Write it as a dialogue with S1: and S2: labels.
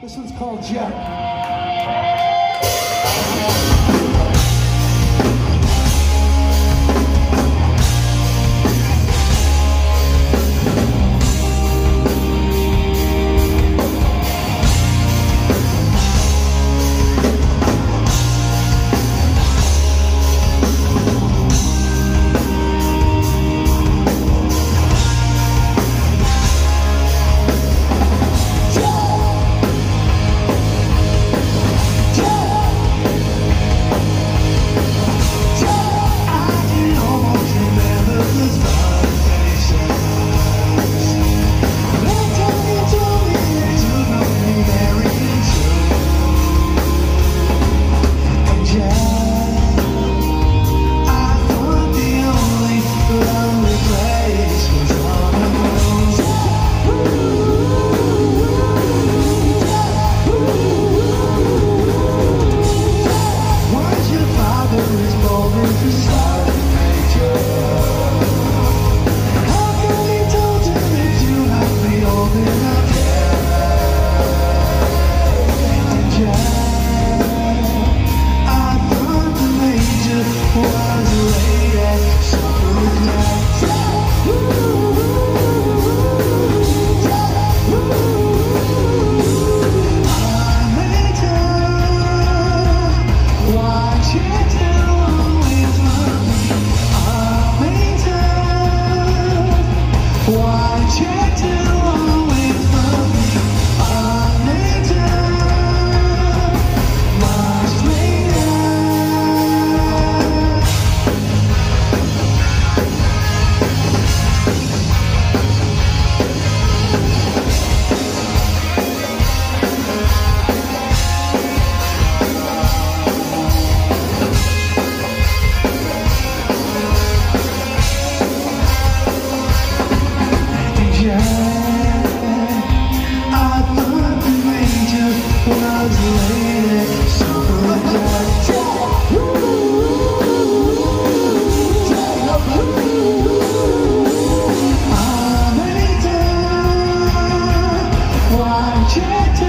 S1: This one's called Jet. Why check down? Cha-cha